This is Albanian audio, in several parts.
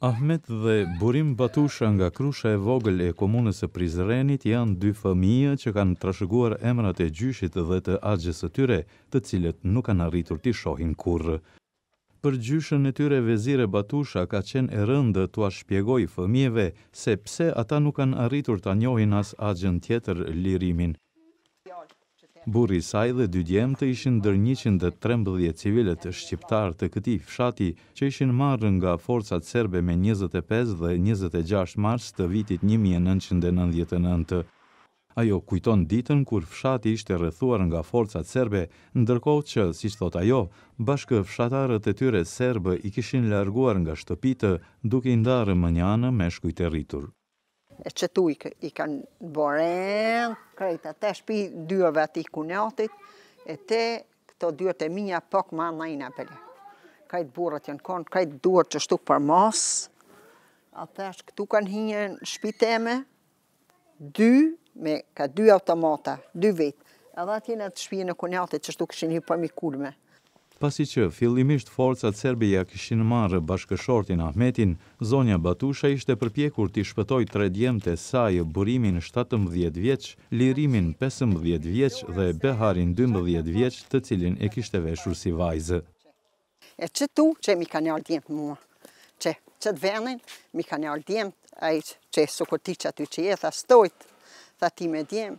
Ahmet dhe Burim Batusha nga Krusha e Vogël e komunës së Prizrenit janë dy fëmijë që kanë trashëguar emrat e gjyshit dhe të axhes së tyre, të cilët nuk kanë arritur t'i shohin kurrë. Për gjyshën e tyre Vezire Batusha ka qenë e rëndë t'ua shpjegojë fëmijëve se pse ata nuk kanë arritur ta njohin as axhen tjetër Lirimin. Burri i saj dhe dy djemtë ishin ndër njëqind e trembëdhjetë civilët shqiptarë të këtij fshati që ishin marrë nga forcat serbe me njëzet e pesë dhe njëzet e gjashtë mars të vitit një mijë e nëntëqind e nëntëdhjetë e nëntë. Ajo kujton ditën kur fshati ishte rrethuar nga forcat serbe, ndërkohë që, siç thotë ajo, bashkëfshatarët e tyre serbë i kishin larguar nga shtëpitë, duke i ndarë mënjanë meshkujt e rritur. E qetu i kanë bo ren, krejt te shpi dyrve atij kunatit, e te këto dyrt e mija pak ma na i në bele. Krejt burrat janë konë, krejt duart qashtu përmas, atëherë këtu kanë hi në shpi teme, dy, me ka dy automata, dy vetë, edhe atje në at shpi e kunatit qashtu kishin hi për mi kulme. Pasi që fillimisht forcat serbe ia kishin marrë bashkëshortin Ahmetin, zonja Batusha ishte përpjekur t'i shpëtojë tre djemtë e saj, Burimin shtatëmbëdhjetë vjeç, Lirimin pesëmbëdhjetë vjeç dhe Beharin dymbëdhjetë vjeç të cilin e kishte veshur si vajzë. E qetu që m'i kanë nalë djemtë mua, qe qetë ven m'i kanë nalë djemtë, ai që e sokotiqë aty që e tha stoj, tha ti me djemë,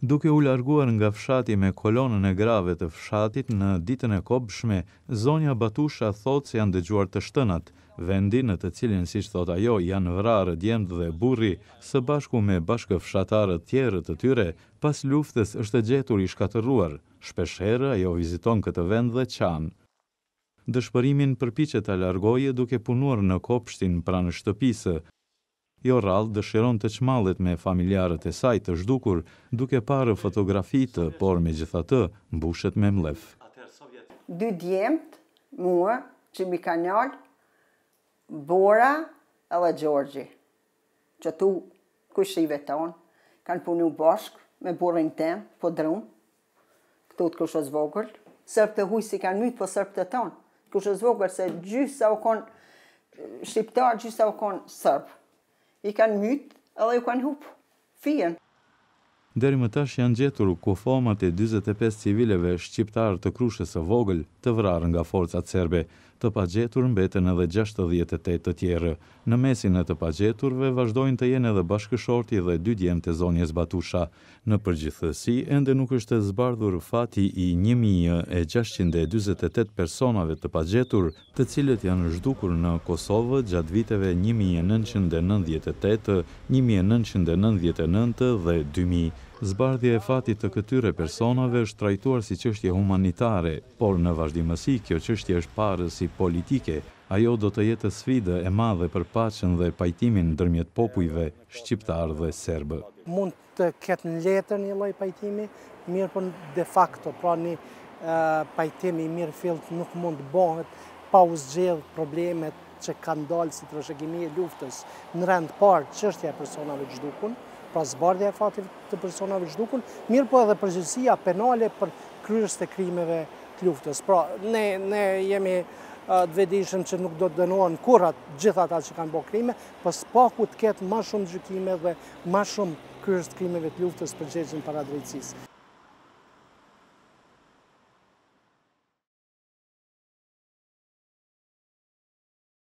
Duke u larguar nga fshati me kolonën e grave të fshatit në ditën e kobshme, zonja Batusha thotë se janë dëgjuar të shtënat. Vendi në të cilin siç thotë ajo janë vrarë djemtë dhe burri, së bashku me bashkëfshatarët tjerë të tyre, pas luftës është gjetur i shkatërruar. Shpeshherë ajo viziton këtë vend dhe qan. Dëshpërimin përpiqet ta largojë duke punuar në kopshtin pranë shtëpisë. Jo rrallë dëshiron të çmallet me familjarët e saj të zhdukur, duke parë fotografitë, por megjithatë, mbushet me mllef. Dy djemtë, mua, që m'i kanë nalë Bora edhe Gjorgji, qetu kojshive tonë, kanë punu bashkë me burrin tem, Podrum, Ktu të Krushës Vogël, sërb të huj s'i kan myt po sërb të ton, të Krushës Vogël se gjysa u kon shqiptar gjysa u kon sërb. I kan myt edhe ju kan hup fijen. Deri më tash janë gjetur kufomat e dyzet e pesë civileve shqiptarë të Krushës së Vogël, të vrarë nga forcat serbe. Të pagjetur mbeten edhe gjashtëdhjetë e tetë të tjerë. Në mesin e të pagjeturve vazhdojnë të jenë edhe bashkëshorti dhe dy djemtë e zonjës Batusha. Në përgjithësi, ende nuk është zbardhur fati i një mijë e gjashtëqind e njëzet e tetë personave të pagjetur, të cilët janë zhdukur në Kosovë gjatë viteve një mijë e nëntëqind e nëntëdhjetë e tetë, një mijë e nëntëqind e nëntëdhjetë e nëntë dhe dy mijë. Zbardhja e fatit të këtyre personave është trajtuar si çështje humanitare, por në vazhdimësi kjo çështje është parë si politike. Ajo do të jetë sfidë e madhe për paqen dhe pajtimin ndërmjet popujve. shqiptarë dhe serbë. Mund të ketë në letër një lloj pajtimi, mirëpo de facto, pra një pajtim i mirëfilltë nuk mund të bohet pa u zgjidh problemet që kanë dalë si trashëgimi e luftës në rend parë çështja e personave t'zhdukun, pra zbardhja e fatit të personave t'zhdukun, mirëpo edhe përgjegjësia penale për kryerës të krimeve të luftës. Pra ne jemi të vedishëm që nuk do të dënohen kurrë të gjithë ata që kanë bo krime, Po së paku të ketë ma shumë gjykime dhe ma shumë kryerës të krimeve të luftës përgjigjen para drejtësisë.